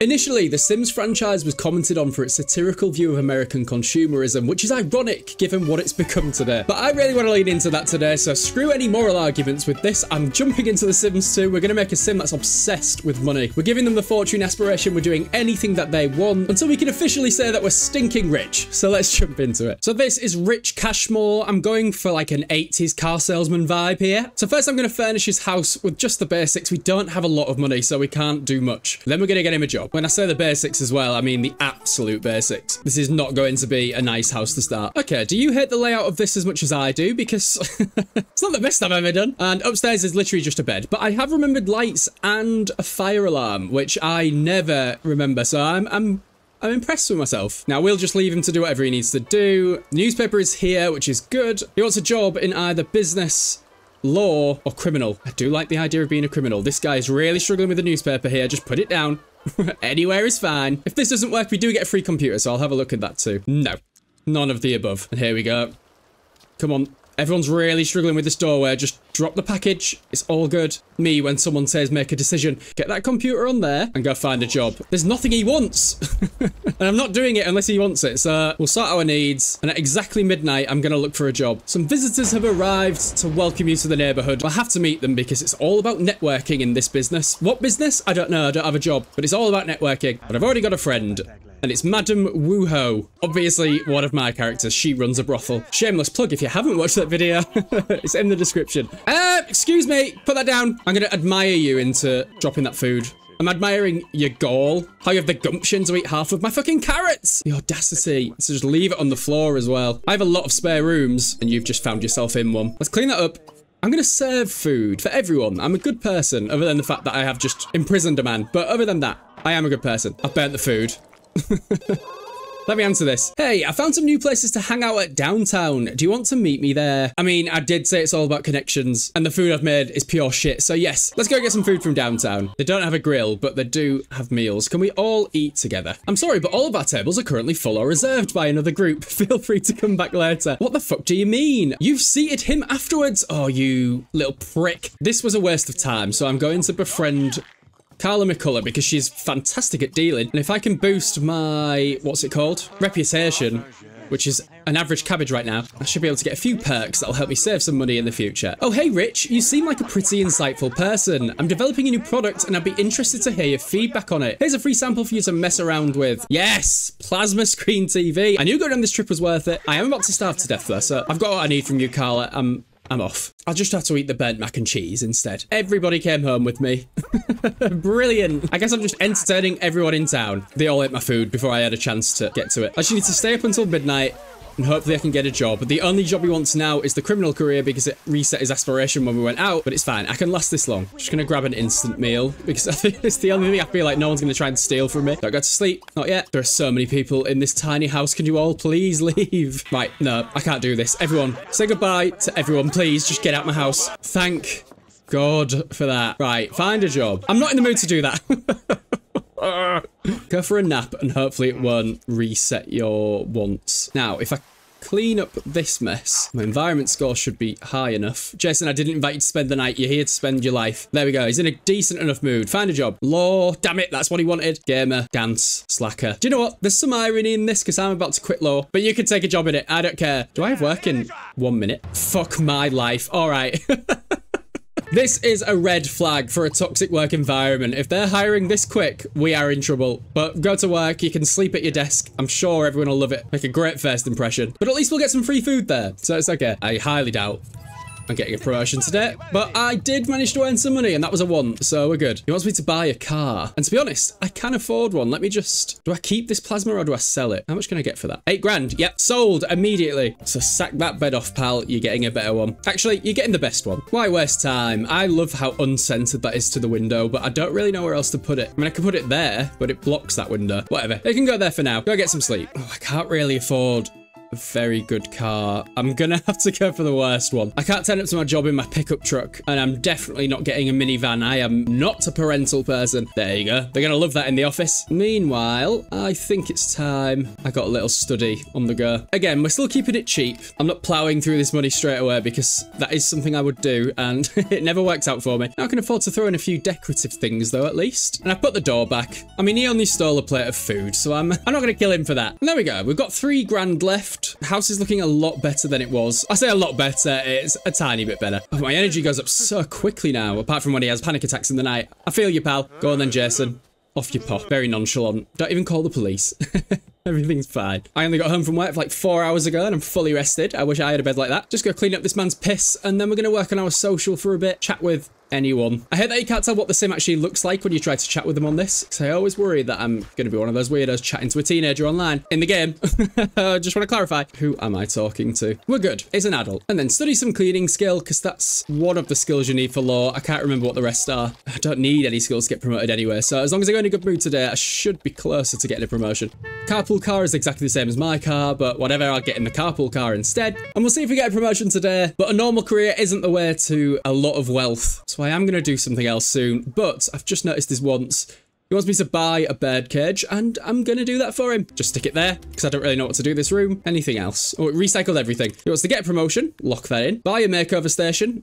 Initially, the Sims franchise was commented on for its satirical view of American consumerism, which is ironic given what it's become today. But I really want to lean into that today, so screw any moral arguments with this. I'm jumping into The Sims 2. We're going to make a sim that's obsessed with money. We're giving them the fortune aspiration. We're doing anything that they want until we can officially say that we're stinking rich. So let's jump into it. So this is Rich Cashmore. I'm going for like an 80s car salesman vibe here. So first I'm going to furnish his house with just the basics. We don't have a lot of money, so we can't do much. Then we're going to get him a job. When I say the basics as well, I mean the absolute basics. This is not going to be a nice house to start. Okay, do you hate the layout of this as much as I do? Because it's not the best I've ever done. And upstairs is literally just a bed. But I have remembered lights and a fire alarm, which I never remember. So I'm, I'm I'm impressed with myself. Now, we'll just leave him to do whatever he needs to do. Newspaper is here, which is good. He wants a job in either business, law, or criminal. I do like the idea of being a criminal. This guy is really struggling with the newspaper here. Just put it down. Anywhere is fine. If this doesn't work, we do get a free computer, so I'll have a look at that too. No. None of the above. And here we go. Come on. Everyone's really struggling with this doorway. Just drop the package. It's all good. Me, when someone says make a decision, get that computer on there and go find a job. There's nothing he wants. and I'm not doing it unless he wants it. So we'll sort our needs. And at exactly midnight, I'm going to look for a job. Some visitors have arrived to welcome you to the neighborhood. I have to meet them because it's all about networking in this business. What business? I don't know. I don't have a job. But it's all about networking. But I've already got a friend and it's Madam Woohoo. Obviously, one of my characters. She runs a brothel. Shameless plug if you haven't watched that video. it's in the description. Uh, excuse me. Put that down. I'm going to admire you into dropping that food. I'm admiring your gall. How you have the gumption to eat half of my fucking carrots. The audacity to just leave it on the floor as well. I have a lot of spare rooms and you've just found yourself in one. Let's clean that up. I'm going to serve food for everyone. I'm a good person, other than the fact that I have just imprisoned a man. But other than that, I am a good person. I've burnt the food. Let me answer this. Hey, I found some new places to hang out at downtown. Do you want to meet me there? I mean, I did say it's all about connections, and the food I've made is pure shit. So yes, let's go get some food from downtown. They don't have a grill, but they do have meals. Can we all eat together? I'm sorry, but all of our tables are currently full or reserved by another group. Feel free to come back later. What the fuck do you mean? You've seated him afterwards? Oh, you little prick. This was a waste of time, so I'm going to befriend Carla McCullough because she's fantastic at dealing. And if I can boost my, what's it called? Reputation, which is an average cabbage right now, I should be able to get a few perks that'll help me save some money in the future. Oh, hey, Rich, you seem like a pretty insightful person. I'm developing a new product and I'd be interested to hear your feedback on it. Here's a free sample for you to mess around with. Yes, plasma screen TV. I knew going on this trip was worth it. I am about to starve to death though, so I've got what I need from you, Carla. I'm I'm off. I'll just have to eat the burnt mac and cheese instead. Everybody came home with me. Brilliant. I guess I'm just entertaining everyone in town. They all ate my food before I had a chance to get to it. I just need to stay up until midnight and hopefully I can get a job. But the only job he wants now is the criminal career because it reset his aspiration when we went out, but it's fine. I can last this long. Just gonna grab an instant meal because I think it's the only thing I feel like no one's gonna try and steal from me. Don't go to sleep. Not yet. There are so many people in this tiny house. Can you all please leave? Right, no, I can't do this. Everyone, say goodbye to everyone. Please, just get out my house. Thank God for that. Right, find a job. I'm not in the mood to do that. Go for a nap and hopefully it won't reset your wants. Now, if I clean up this mess, my environment score should be high enough. Jason, I didn't invite you to spend the night. You're here to spend your life. There we go. He's in a decent enough mood. Find a job. Law. Damn it. That's what he wanted. Gamer. Dance. Slacker. Do you know what? There's some irony in this because I'm about to quit law, but you can take a job in it. I don't care. Do I have work in one minute? Fuck my life. All right. This is a red flag for a toxic work environment. If they're hiring this quick, we are in trouble. But go to work, you can sleep at your desk. I'm sure everyone will love it. Make a great first impression. But at least we'll get some free food there. So it's okay. I highly doubt I'm getting a promotion today, but I did manage to earn some money and that was a one, so we're good. He wants me to buy a car. And to be honest, I can afford one. Let me just, do I keep this plasma or do I sell it? How much can I get for that? Eight grand. Yep, sold immediately. So sack that bed off, pal. You're getting a better one. Actually, you're getting the best one. Why waste time? I love how uncentered that is to the window, but I don't really know where else to put it. I mean, I could put it there, but it blocks that window. Whatever. It can go there for now. Go get some sleep. Oh, I can't really afford very good car. I'm gonna have to go for the worst one. I can't turn up to my job in my pickup truck, and I'm definitely not getting a minivan. I am not a parental person. There you go. They're gonna love that in the office. Meanwhile, I think it's time I got a little study on the go. Again, we're still keeping it cheap. I'm not plowing through this money straight away because that is something I would do, and it never works out for me. Now I can afford to throw in a few decorative things, though, at least. And I put the door back. I mean, he only stole a plate of food, so I'm, I'm not gonna kill him for that. And there we go. We've got three grand left. House is looking a lot better than it was. I say a lot better. It's a tiny bit better. Oh, my energy goes up so quickly now, apart from when he has panic attacks in the night. I feel you, pal. Go on then, Jason. Off your pop. Very nonchalant. Don't even call the police. Everything's fine. I only got home from work like four hours ago and I'm fully rested. I wish I had a bed like that. Just go clean up this man's piss and then we're going to work on our social for a bit. Chat with anyone. I hate that you can't tell what the sim actually looks like when you try to chat with them on this. Because I always worry that I'm going to be one of those weirdos chatting to a teenager online in the game. Just want to clarify. Who am I talking to? We're good. It's an adult. And then study some cleaning skill because that's one of the skills you need for law. I can't remember what the rest are. I don't need any skills to get promoted anyway. So as long as I go in a good mood today, I should be closer to getting a promotion. Carpool car is exactly the same as my car, but whatever, I'll get in the carpool car instead. And we'll see if we get a promotion today. But a normal career isn't the way to a lot of wealth. So I am going to do something else soon. But I've just noticed this once. He wants me to buy a bird cage, and I'm going to do that for him. Just stick it there, because I don't really know what to do this room. Anything else? Oh, it recycled everything. He wants to get a promotion. Lock that in. Buy a makeover station.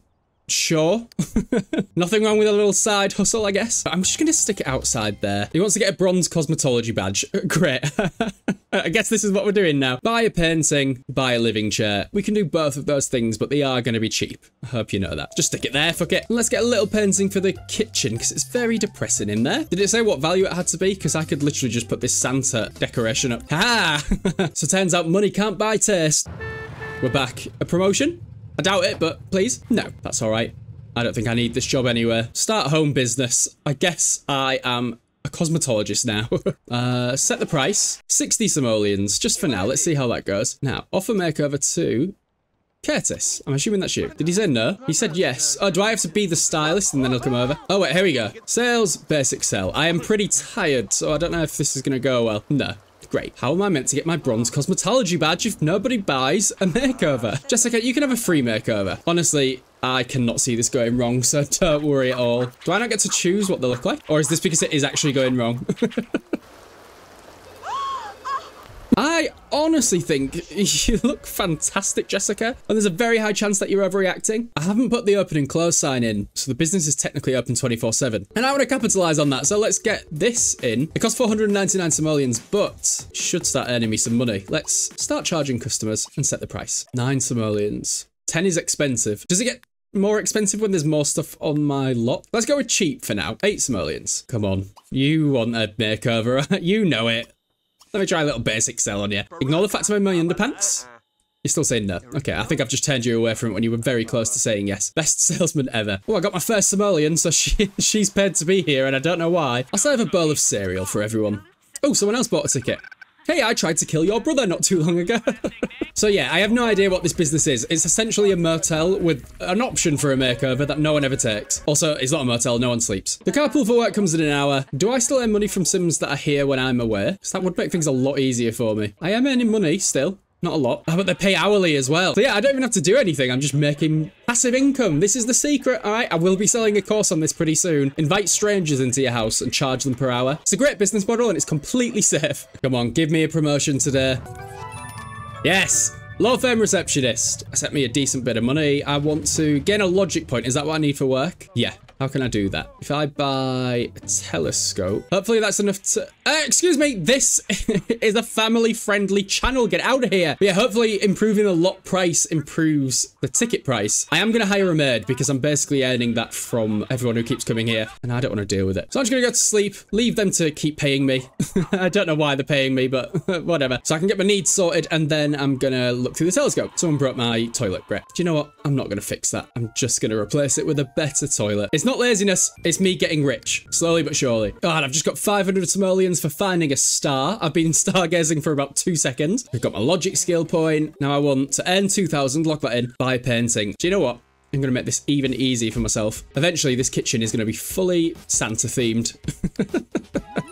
Sure. Nothing wrong with a little side hustle, I guess. I'm just going to stick it outside there. He wants to get a bronze cosmetology badge. Great. I guess this is what we're doing now. Buy a painting, buy a living chair. We can do both of those things, but they are going to be cheap. I hope you know that. Just stick it there, fuck it. Let's get a little painting for the kitchen, because it's very depressing in there. Did it say what value it had to be? Because I could literally just put this Santa decoration up. Ha! so turns out money can't buy taste. We're back. A promotion? I doubt it, but please. No, that's all right. I don't think I need this job anywhere. Start home business. I guess I am a cosmetologist now. uh, set the price. 60 simoleons, just for now. Let's see how that goes. Now, offer makeover to Curtis. I'm assuming that's you. Did he say no? He said yes. Oh, do I have to be the stylist and then he'll come over? Oh, wait, here we go. Sales, basic sell. I am pretty tired, so I don't know if this is going to go well. No. Great. How am I meant to get my bronze cosmetology badge if nobody buys a makeover? Jessica, you can have a free makeover. Honestly, I cannot see this going wrong, so don't worry at all. Do I not get to choose what they look like? Or is this because it is actually going wrong? I honestly think you look fantastic, Jessica. And there's a very high chance that you're overreacting. I haven't put the open and close sign in, so the business is technically open 24-7. And I want to capitalize on that, so let's get this in. It costs 499 simoleons, but should start earning me some money. Let's start charging customers and set the price. Nine simoleons. 10 is expensive. Does it get more expensive when there's more stuff on my lot. Let's go with cheap for now. Eight simoleons. Come on. You want a makeover. you know it. Let me try a little basic sell on you. Ignore the fact I'm in my underpants. You're still saying no. Okay, I think I've just turned you away from it when you were very close to saying yes. Best salesman ever. Oh, I got my first simoleon, so she she's paid to be here, and I don't know why. I'll serve a bowl of cereal for everyone. Oh, someone else bought a ticket. Hey, I tried to kill your brother not too long ago. so yeah, I have no idea what this business is. It's essentially a motel with an option for a makeover that no one ever takes. Also, it's not a motel, no one sleeps. The carpool for work comes in an hour. Do I still earn money from Sims that are here when I'm away? Because that would make things a lot easier for me. I am earning money still. Not a lot. But they pay hourly as well. So yeah, I don't even have to do anything. I'm just making passive income. This is the secret. All right, I will be selling a course on this pretty soon. Invite strangers into your house and charge them per hour. It's a great business model and it's completely safe. Come on, give me a promotion today. Yes. Law firm receptionist. I sent me a decent bit of money. I want to gain a logic point. Is that what I need for work? Yeah. How can I do that? If I buy a telescope, hopefully that's enough to... Uh, excuse me, this is a family-friendly channel. Get out of here. But yeah, hopefully improving the lot price improves the ticket price. I am going to hire a maid because I'm basically earning that from everyone who keeps coming here, and I don't want to deal with it. So I'm just going to go to sleep, leave them to keep paying me. I don't know why they're paying me, but whatever. So I can get my needs sorted, and then I'm going to look through the telescope. Someone broke my toilet, Brett. Do you know what? I'm not going to fix that. I'm just going to replace it with a better toilet. It's not not laziness, it's me getting rich. Slowly but surely. God, I've just got 500 simoleons for finding a star. I've been stargazing for about two seconds. I've got my logic skill point. Now I want to earn 2,000, lock that in, buy painting. Do you know what? I'm going to make this even easy for myself. Eventually, this kitchen is going to be fully Santa themed.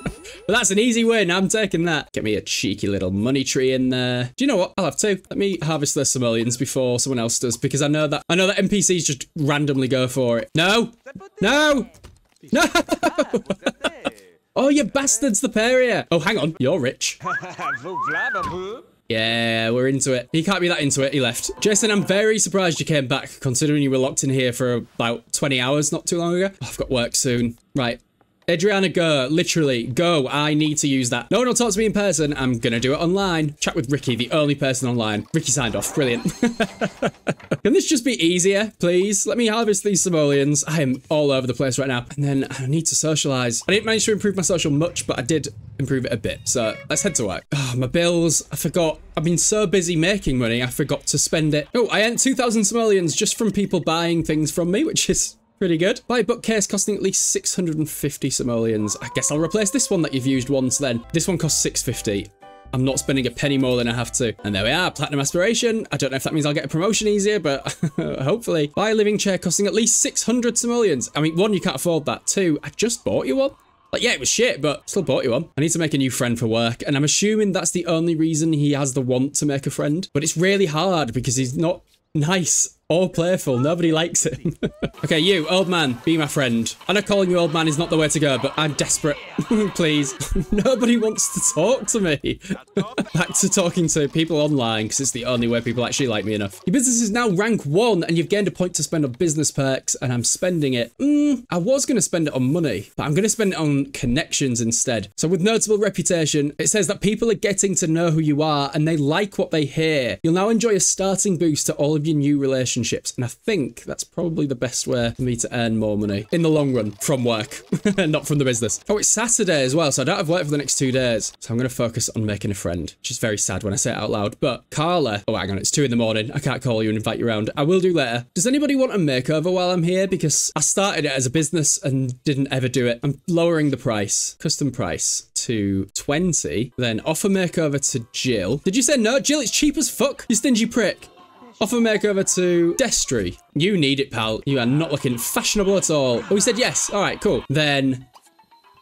but that's an easy win. I'm taking that. Get me a cheeky little money tree in there. Do you know what? I'll have two. Let me harvest the simoleons before someone else does because I know that I know that NPCs just randomly go for it. No, no, no. oh, you bastards, the Peria. Oh, hang on. You're rich. Yeah, we're into it. He can't be that into it. He left. Jason, I'm very surprised you came back, considering you were locked in here for about 20 hours not too long ago. Oh, I've got work soon. Right. Adriana, go. Literally, go. I need to use that. No one will talk to me in person. I'm going to do it online. Chat with Ricky, the only person online. Ricky signed off. Brilliant. Can this just be easier, please? Let me harvest these simoleons. I am all over the place right now. And then I need to socialize. I didn't manage to improve my social much, but I did improve it a bit. So let's head to work. Oh, my bills. I forgot. I've been so busy making money, I forgot to spend it. Oh, I earned 2,000 simoleons just from people buying things from me, which is Pretty good. Buy a bookcase costing at least 650 simoleons. I guess I'll replace this one that you've used once then. This one costs 650. I'm not spending a penny more than I have to. And there we are, Platinum Aspiration. I don't know if that means I'll get a promotion easier, but hopefully. Buy a living chair costing at least 600 simoleons. I mean, one, you can't afford that. Two, I just bought you one. Like, yeah, it was shit, but still bought you one. I need to make a new friend for work, and I'm assuming that's the only reason he has the want to make a friend. But it's really hard because he's not nice or playful. Nobody likes him. okay, you, old man, be my friend. I know calling you old man is not the way to go, but I'm desperate. Please. Nobody wants to talk to me. Back to talking to people online, because it's the only way people actually like me enough. Your business is now rank one, and you've gained a point to spend on business perks, and I'm spending it. Mm, I was going to spend it on money, but I'm going to spend it on connections instead. So with notable reputation, it says that people are getting to know who you are, and they like what they hear. You'll now enjoy a starting boost to all of your new relationships relationships. And I think that's probably the best way for me to earn more money in the long run from work, and not from the business. Oh, it's Saturday as well, so I don't have work for the next two days. So I'm going to focus on making a friend, which is very sad when I say it out loud. But Carla, oh, hang on, it's two in the morning. I can't call you and invite you around. I will do later. Does anybody want a makeover while I'm here? Because I started it as a business and didn't ever do it. I'm lowering the price, custom price to 20, then offer makeover to Jill. Did you say no? Jill, it's cheap as fuck, you stingy prick. Offer makeover to Destry. You need it, pal. You are not looking fashionable at all. Oh, he said yes. All right, cool. Then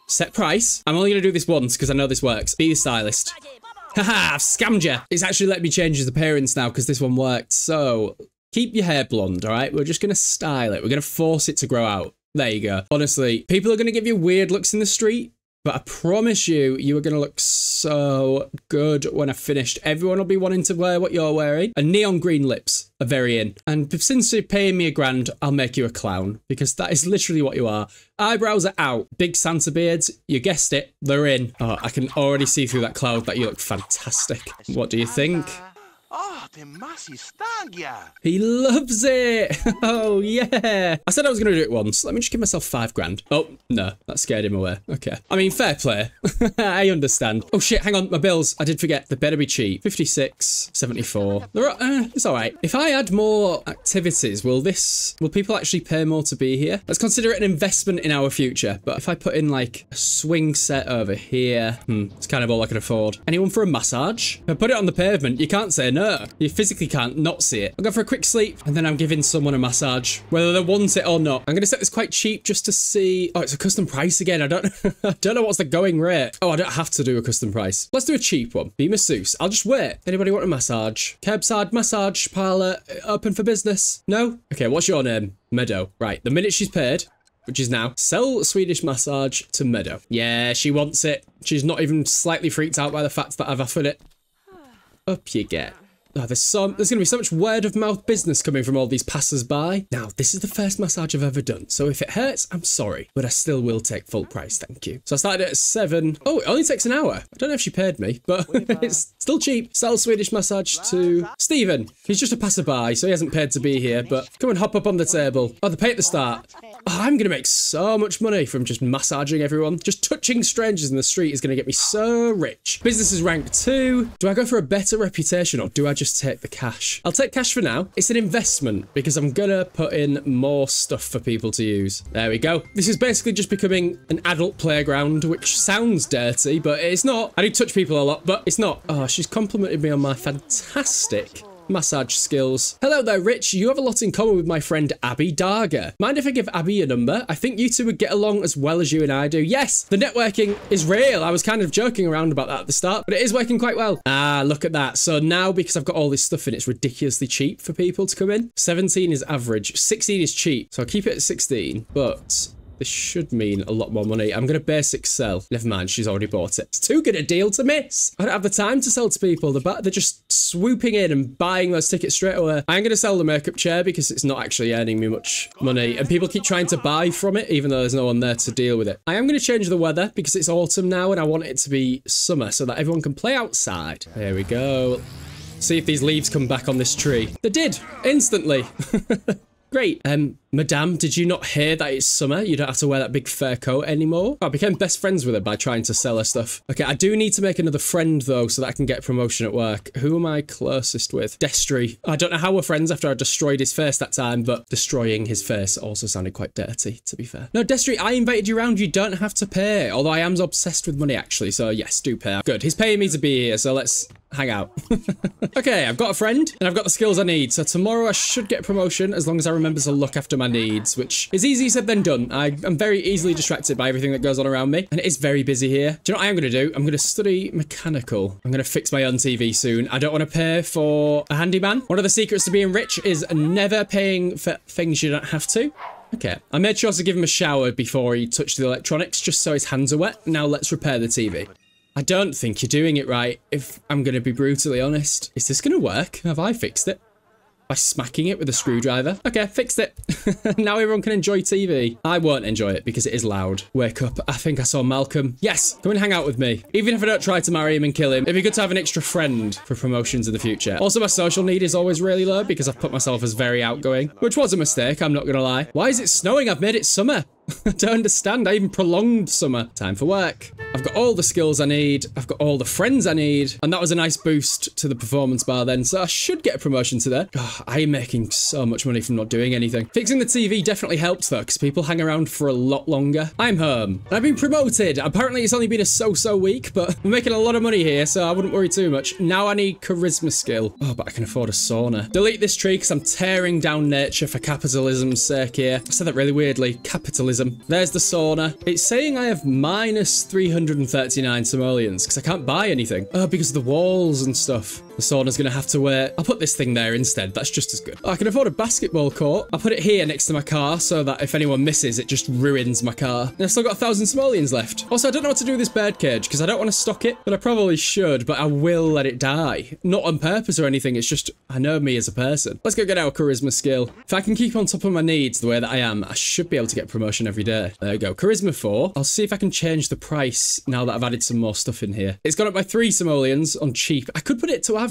set price. I'm only going to do this once because I know this works. Be the stylist. Haha, I've scammed you. It's actually let me change his appearance now because this one worked. So keep your hair blonde, all right? We're just going to style it. We're going to force it to grow out. There you go. Honestly, people are going to give you weird looks in the street but I promise you, you are going to look so good when I finished. Everyone will be wanting to wear what you're wearing. And neon green lips are very in. And since you're paying me a grand, I'll make you a clown because that is literally what you are. Eyebrows are out. Big Santa beards, you guessed it, they're in. Oh, I can already see through that cloud that you look fantastic. What do you think? Oh, the mass is he loves it. Oh, yeah. I said I was going to do it once. Let me just give myself five grand. Oh, no. That scared him away. Okay. I mean, fair play. I understand. Oh, shit. Hang on. My bills. I did forget. They better be cheap. 56, 74. They're, uh, it's all right. If I add more activities, will this... Will people actually pay more to be here? Let's consider it an investment in our future. But if I put in, like, a swing set over here... Hmm. It's kind of all I can afford. Anyone for a massage? If I put it on the pavement, you can't say no. You physically can't not see it. I'll go for a quick sleep and then I'm giving someone a massage, whether they want it or not. I'm going to set this quite cheap just to see. Oh, it's a custom price again. I don't, I don't know what's the going rate. Oh, I don't have to do a custom price. Let's do a cheap one. Be masseuse. I'll just wait. Anybody want a massage? Curbside massage parlor uh, open for business? No? Okay, what's your name? Meadow. Right. The minute she's paid, which is now sell Swedish massage to Meadow. Yeah, she wants it. She's not even slightly freaked out by the fact that I've offered it. Up you get. Oh, there's some, there's going to be so much word of mouth business coming from all these passers-by. Now, this is the first massage I've ever done, so if it hurts, I'm sorry, but I still will take full price, thank you. So I started at seven. Oh, it only takes an hour. I don't know if she paid me, but it's still cheap. Sell Swedish massage to Stephen. He's just a passerby, so he hasn't paid to be here, but come and hop up on the table. Oh, the pay at the start. I'm going to make so much money from just massaging everyone. Just touching strangers in the street is going to get me so rich. Business is rank two. Do I go for a better reputation or do I just take the cash? I'll take cash for now. It's an investment because I'm going to put in more stuff for people to use. There we go. This is basically just becoming an adult playground, which sounds dirty, but it's not. I do touch people a lot, but it's not. Oh, she's complimented me on my fantastic massage skills. Hello there, Rich. You have a lot in common with my friend Abby Darga. Mind if I give Abby a number? I think you two would get along as well as you and I do. Yes, the networking is real. I was kind of joking around about that at the start, but it is working quite well. Ah, look at that. So now, because I've got all this stuff in, it's ridiculously cheap for people to come in. 17 is average. 16 is cheap. So I'll keep it at 16, but this should mean a lot more money. I'm going to basic sell. Never mind, she's already bought it. It's too good a deal to miss. I don't have the time to sell to people. They're, they're just swooping in and buying those tickets straight away. I'm going to sell the makeup chair because it's not actually earning me much money. And people keep trying to buy from it, even though there's no one there to deal with it. I am going to change the weather because it's autumn now and I want it to be summer so that everyone can play outside. There we go. See if these leaves come back on this tree. They did, instantly. Great. Um, Madame, did you not hear that it's summer? You don't have to wear that big fur coat anymore? I became best friends with her by trying to sell her stuff. Okay, I do need to make another friend though, so that I can get promotion at work. Who am I closest with? Destry. I don't know how we're friends after I destroyed his face that time, but destroying his face also sounded quite dirty, to be fair. No, Destry, I invited you around. You don't have to pay. Although I am obsessed with money, actually, so yes, do pay. Good. He's paying me to be here, so let's hang out. okay, I've got a friend and I've got the skills I need. So tomorrow I should get promotion as long as I remember to look after my needs, which is easier said than done. I, am very easily distracted by everything that goes on around me and it is very busy here. Do you know what I am going to do? I'm going to study mechanical. I'm going to fix my own TV soon. I don't want to pay for a handyman. One of the secrets to being rich is never paying for things you don't have to. Okay, I made sure to give him a shower before he touched the electronics, just so his hands are wet. Now let's repair the TV. I don't think you're doing it right, if I'm going to be brutally honest. Is this going to work? Have I fixed it? By smacking it with a screwdriver? Okay, fixed it. now everyone can enjoy TV. I won't enjoy it because it is loud. Wake up. I think I saw Malcolm. Yes, come and hang out with me. Even if I don't try to marry him and kill him, it'd be good to have an extra friend for promotions in the future. Also, my social need is always really low because I've put myself as very outgoing, which was a mistake, I'm not going to lie. Why is it snowing? I've made it summer. I don't understand. I even prolonged summer. Time for work. I've got all the skills I need. I've got all the friends I need. And that was a nice boost to the performance bar then. So I should get a promotion today. Oh, I am making so much money from not doing anything. Fixing the TV definitely helps though, because people hang around for a lot longer. I'm home. I've been promoted. Apparently it's only been a so-so week, but I'm making a lot of money here, so I wouldn't worry too much. Now I need charisma skill. Oh, but I can afford a sauna. Delete this tree because I'm tearing down nature for capitalism's sake here. I said that really weirdly. Capitalism there's the sauna. It's saying I have minus 339 simoleons because I can't buy anything. Oh, because of the walls and stuff. The sauna's going to have to wear... I'll put this thing there instead. That's just as good. I can afford a basketball court. I'll put it here next to my car so that if anyone misses, it just ruins my car. And I've still got a thousand simoleons left. Also, I don't know what to do with this bird cage because I don't want to stock it, but I probably should, but I will let it die. Not on purpose or anything. It's just, I know me as a person. Let's go get our charisma skill. If I can keep on top of my needs the way that I am, I should be able to get promotion every day. There we go. Charisma 4. I'll see if I can change the price now that I've added some more stuff in here. It's gone up by three simoleons on cheap. I could put it to average,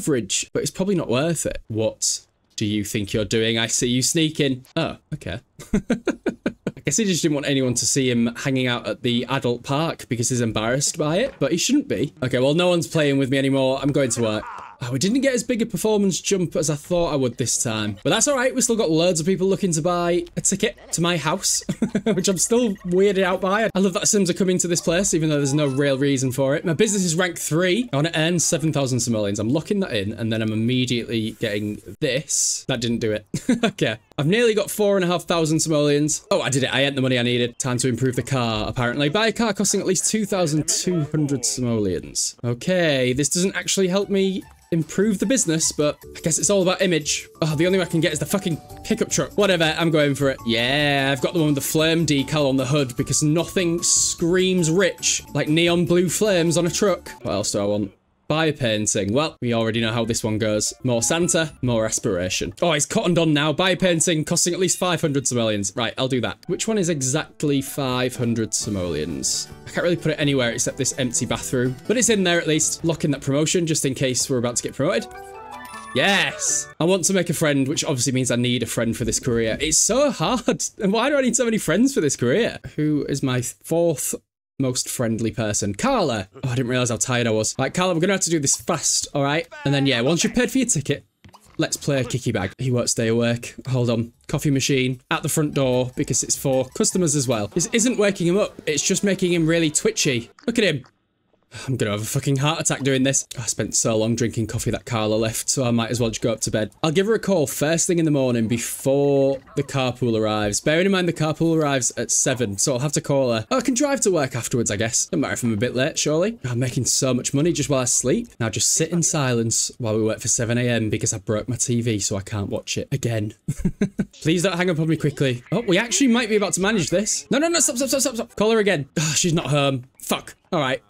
but it's probably not worth it. What do you think you're doing? I see you sneaking. Oh, okay. I guess he just didn't want anyone to see him hanging out at the adult park because he's embarrassed by it, but he shouldn't be. Okay, well, no one's playing with me anymore. I'm going to work. Oh, we didn't get as big a performance jump as I thought I would this time. But that's all right. We still got loads of people looking to buy a ticket to my house, which I'm still weirded out by. I love that Sims are coming to this place, even though there's no real reason for it. My business is rank three. I want to earn 7,000 simoleons. I'm locking that in, and then I'm immediately getting this. That didn't do it. okay. I've nearly got four and a half thousand simoleons. Oh, I did it. I earned the money I needed. Time to improve the car, apparently. Buy a car costing at least 2,200 simoleons. Okay, this doesn't actually help me improve the business, but I guess it's all about image. Oh, the only way I can get is the fucking pickup truck. Whatever, I'm going for it. Yeah, I've got the one with the flame decal on the hood because nothing screams rich like neon blue flames on a truck. What else do I want? Buy a painting. Well, we already know how this one goes. More Santa, more aspiration. Oh, it's cottoned on now. Buy a painting costing at least 500 simoleons. Right, I'll do that. Which one is exactly 500 simoleons? I can't really put it anywhere except this empty bathroom. But it's in there at least. Lock in that promotion just in case we're about to get promoted. Yes! I want to make a friend, which obviously means I need a friend for this career. It's so hard. And why do I need so many friends for this career? Who is my fourth most friendly person. Carla. Oh, I didn't realize how tired I was. Right, Carla, we're going to have to do this fast, all right? And then, yeah, once you've paid for your ticket, let's play a kicky bag. He won't stay awake. Hold on. Coffee machine at the front door because it's for customers as well. This isn't waking him up. It's just making him really twitchy. Look at him. I'm gonna have a fucking heart attack doing this. I spent so long drinking coffee that Carla left, so I might as well just go up to bed. I'll give her a call first thing in the morning before the carpool arrives. Bearing in mind the carpool arrives at 7, so I'll have to call her. Oh, I can drive to work afterwards, I guess. Don't matter if I'm a bit late, surely. I'm making so much money just while I sleep. Now just sit in silence while we wait for 7am because I broke my TV so I can't watch it again. Please don't hang up on me quickly. Oh, we actually might be about to manage this. No, no, no, stop, stop, stop, stop, stop. Call her again. Oh, she's not home. Fuck. All right.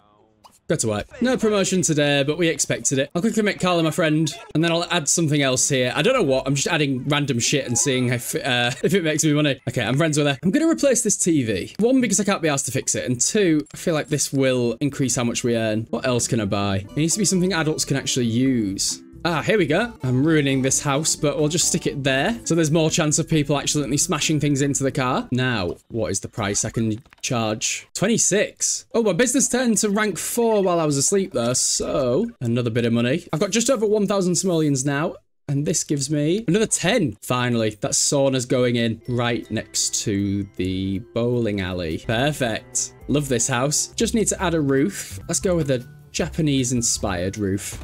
Go to work. No promotion today, but we expected it. I'll quickly make Carla my friend, and then I'll add something else here. I don't know what. I'm just adding random shit and seeing if, uh, if it makes me money. Okay, I'm friends with her. I'm going to replace this TV. One, because I can't be asked to fix it. And two, I feel like this will increase how much we earn. What else can I buy? It needs to be something adults can actually use. Ah, here we go. I'm ruining this house, but we'll just stick it there. So there's more chance of people accidentally smashing things into the car. Now, what is the price I can charge? 26. Oh, my business turned to rank 4 while I was asleep there, so another bit of money. I've got just over 1,000 simoleons now. And this gives me another 10. Finally, that sauna's going in right next to the bowling alley. Perfect. Love this house. Just need to add a roof. Let's go with a Japanese inspired roof.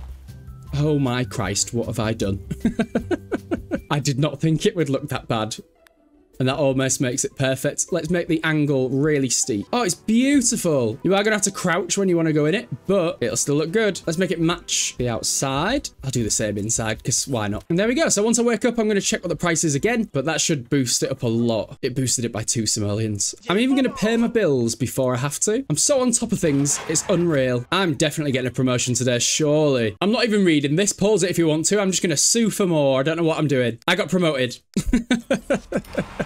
Oh my Christ, what have I done? I did not think it would look that bad. And that almost makes it perfect. Let's make the angle really steep. Oh, it's beautiful. You are going to have to crouch when you want to go in it, but it'll still look good. Let's make it match the outside. I'll do the same inside because why not? And there we go. So once I wake up, I'm going to check what the price is again, but that should boost it up a lot. It boosted it by two simoleons. I'm even going to pay my bills before I have to. I'm so on top of things. It's unreal. I'm definitely getting a promotion today, surely. I'm not even reading this. Pause it if you want to. I'm just going to sue for more. I don't know what I'm doing. I got promoted.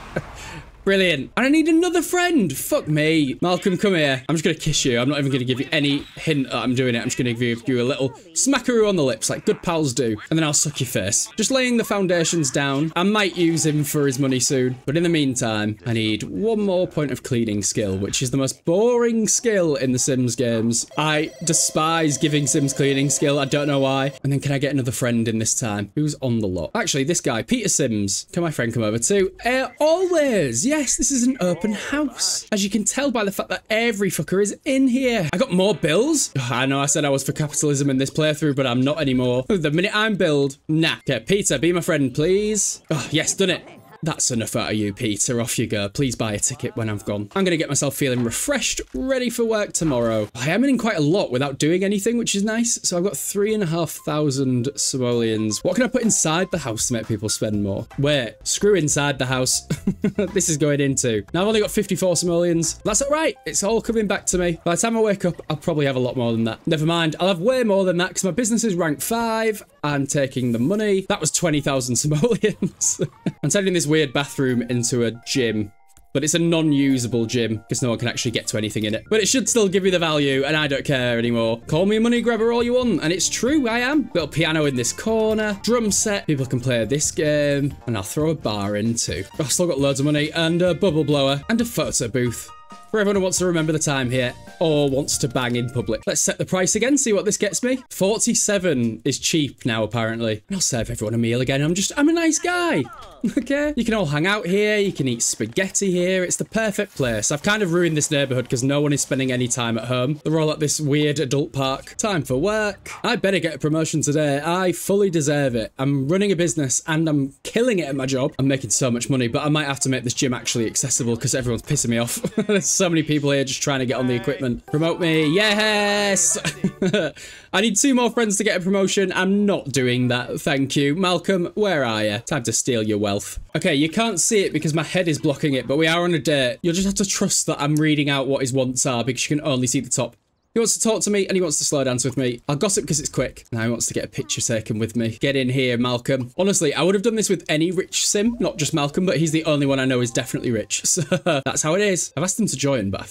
Brilliant. And I need another friend. Fuck me. Malcolm, come here. I'm just going to kiss you. I'm not even going to give you any hint that I'm doing it. I'm just going to give you a little smackaroo on the lips like good pals do. And then I'll suck your face. Just laying the foundations down. I might use him for his money soon. But in the meantime, I need one more point of cleaning skill, which is the most boring skill in the Sims games. I despise giving Sims cleaning skill. I don't know why. And then can I get another friend in this time? Who's on the lot? Actually, this guy, Peter Sims. Can my friend come over too? Uh, always. Yeah yes, this is an open oh, house. As you can tell by the fact that every fucker is in here. I got more bills. I know I said I was for capitalism in this playthrough, but I'm not anymore. The minute I'm billed, nah. Okay, Peter, be my friend, please. Oh, yes, done it. That's enough out of you, Peter. Off you go. Please buy a ticket when I've gone. I'm going to get myself feeling refreshed, ready for work tomorrow. I am in quite a lot without doing anything, which is nice. So I've got three and a half thousand simoleons. What can I put inside the house to make people spend more? Wait, screw inside the house. this is going into. Now I've only got 54 simoleons. That's all right. It's all coming back to me. By the time I wake up, I'll probably have a lot more than that. Never mind. I'll have way more than that because my business is rank five. I'm taking the money. That was 20,000 simoleons. I'm turning this weird bathroom into a gym but it's a non-usable gym because no one can actually get to anything in it. But it should still give you the value, and I don't care anymore. Call me a money grabber all you want, and it's true, I am. Little piano in this corner, drum set, people can play this game, and I'll throw a bar in too. I've still got loads of money, and a bubble blower, and a photo booth for everyone who wants to remember the time here or wants to bang in public. Let's set the price again, see what this gets me. 47 is cheap now, apparently. And I'll serve everyone a meal again. I'm just, I'm a nice guy. okay? You can all hang out here. You can eat spaghetti here. It's the perfect place. I've kind of ruined this neighborhood because no one is spending any time at home. They're all at this weird adult park. Time for work. I better get a promotion today. I fully deserve it. I'm running a business and I'm killing it at my job. I'm making so much money, but I might have to make this gym actually accessible because everyone's pissing me off. There's so many people here just trying to get on the equipment. Promote me. Yes! I need two more friends to get a promotion. I'm not doing that. Thank you. Malcolm, where are you? Time to steal your wealth. Okay, you can't see it because my head is blocking it, but we are on a date. You'll just have to trust that I'm reading out what his wants are because you can only see the top. He wants to talk to me and he wants to slow dance with me. I'll gossip because it's quick. Now he wants to get a picture taken with me. Get in here, Malcolm. Honestly, I would have done this with any rich sim, not just Malcolm, but he's the only one I know is definitely rich. So that's how it is. I've asked him to join, but I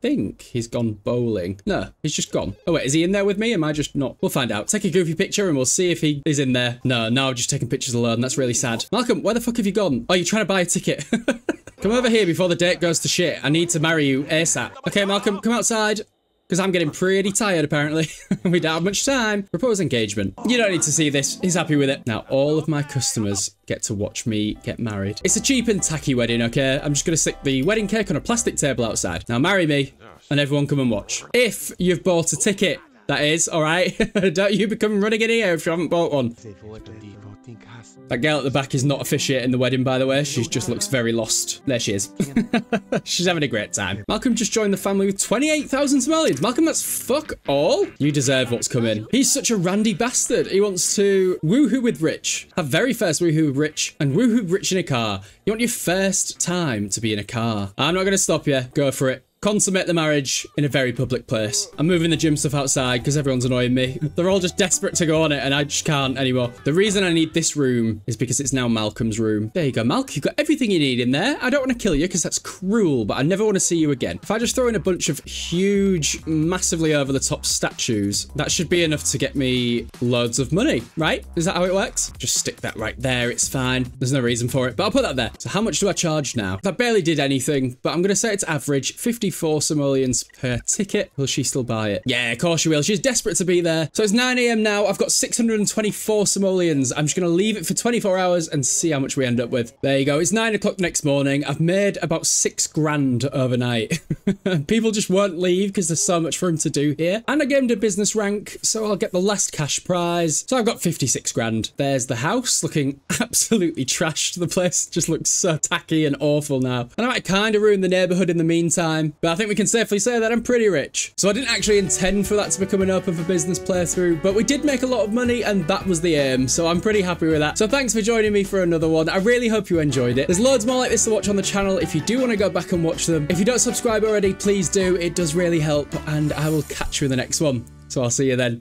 think he's gone bowling. No, he's just gone. Oh wait, is he in there with me? Am I just not? We'll find out. Take a goofy picture and we'll see if he is in there. No, no, just taking pictures alone. That's really sad. Malcolm, where the fuck have you gone? Oh, you're trying to buy a ticket. come over here before the date goes to shit. I need to marry you ASAP. Okay, Malcolm, come outside because I'm getting pretty tired apparently. we don't have much time. Propose engagement. You don't need to see this. He's happy with it. Now, all of my customers get to watch me get married. It's a cheap and tacky wedding, okay? I'm just going to stick the wedding cake on a plastic table outside. Now, marry me. and everyone come and watch. If you've bought a ticket, that is, all right? Don't you become running in here if you haven't bought one. That girl at the back is not officiating the wedding, by the way. She just looks very lost. There she is. She's having a great time. Malcolm just joined the family with 28,000 simoleons. Malcolm, that's fuck all. You deserve what's coming. He's such a randy bastard. He wants to woohoo with Rich. Have very first woohoo with Rich and woohoo Rich in a car. You want your first time to be in a car. I'm not going to stop you. Go for it consummate the marriage in a very public place. I'm moving the gym stuff outside because everyone's annoying me. They're all just desperate to go on it and I just can't anymore. The reason I need this room is because it's now Malcolm's room. There you go, Malcolm. You've got everything you need in there. I don't want to kill you because that's cruel, but I never want to see you again. If I just throw in a bunch of huge, massively over the top statues, that should be enough to get me loads of money, right? Is that how it works? Just stick that right there. It's fine. There's no reason for it, but I'll put that there. So how much do I charge now? That barely did anything, but I'm going to say it's average 50 54 simoleons per ticket. Will she still buy it? Yeah, of course she will. She's desperate to be there. So it's 9 a.m. now. I've got 624 simoleons. I'm just going to leave it for 24 hours and see how much we end up with. There you go. It's 9 o'clock next morning. I've made about six grand overnight. People just won't leave because there's so much for them to do here. And I gained a business rank, so I'll get the last cash prize. So I've got 56 grand. There's the house looking absolutely trashed. The place just looks so tacky and awful now. And I might kind of ruin the neighborhood in the meantime. But I think we can safely say that I'm pretty rich. So I didn't actually intend for that to become an open for business playthrough, but we did make a lot of money and that was the aim. So I'm pretty happy with that. So thanks for joining me for another one. I really hope you enjoyed it. There's loads more like this to watch on the channel if you do want to go back and watch them. If you don't subscribe already, please do. It does really help and I will catch you in the next one. So I'll see you then.